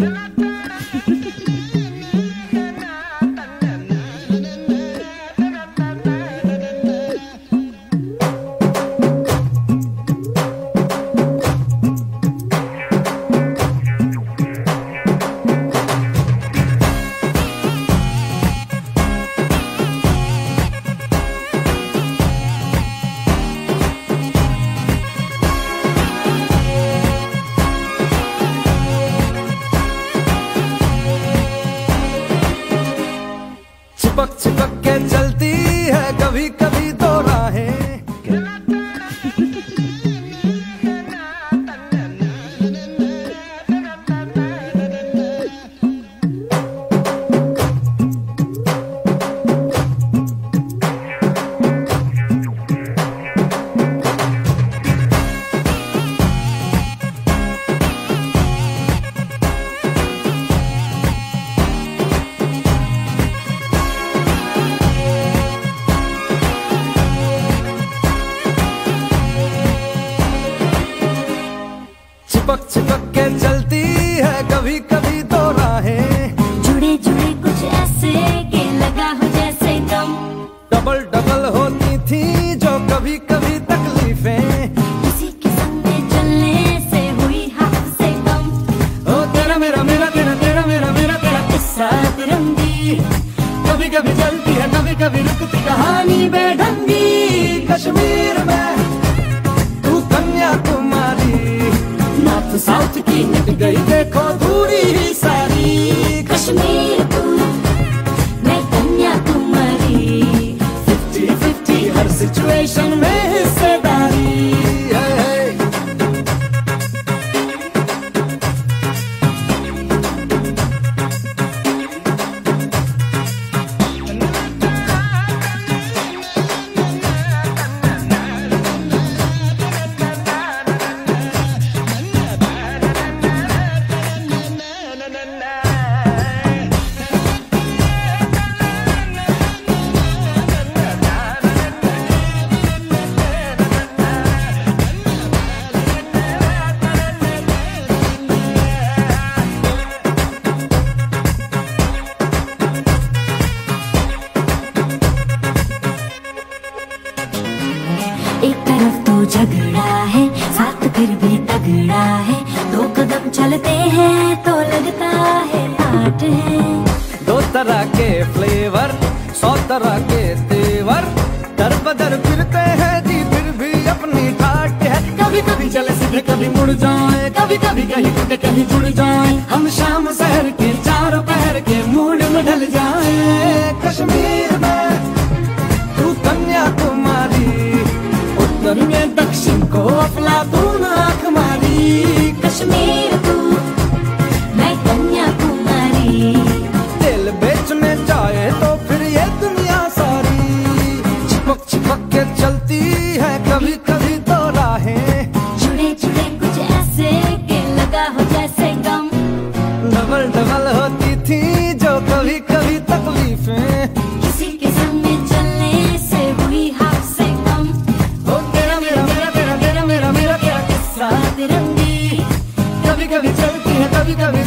Till I. चिपक के चलती है कभी कभी। चिपक के चलती है कभी कभी दो राहें। जुड़े जुड़े कुछ ऐसे के लगा हो जैसे दम। डबल डबल होती थी जो कभी कभी तकलीफें। किसी के संग में चलने से हुई हाथ से कम ओ तेरा मेरा मेरा तेरा तेरा मेरा मेरा तेरा किस्सा तिरंगी। कभी कभी चलती है कभी कभी रुकती कहानी बेढंगी। फिर भी तगड़ा है। दो कदम चलते हैं तो लगता है आठ है। दो तरह के फ्लेवर सौ तरह के तेवर। दर बदर फिरते हैं जी फिर भी अपनी ठाट है। कभी कभी चले सीधे कभी मुड़ जाए कभी कभी कहीं टूटे कहीं जुड़ जाए। हम शाम उत्तर में दक्षिण को अफलातून आँख मारी। कश्मीर तू मैं कन्याकुमारी। दिल बेचने जाए तो फिर ये दुनिया सारी। चिपक चिपक के चलती है कभी कभी तो राहें। जुड़े जुड़े कुछ ऐसे के लगा हो जैसे गम। डबल डबल होती थी जो कभी कभी कभी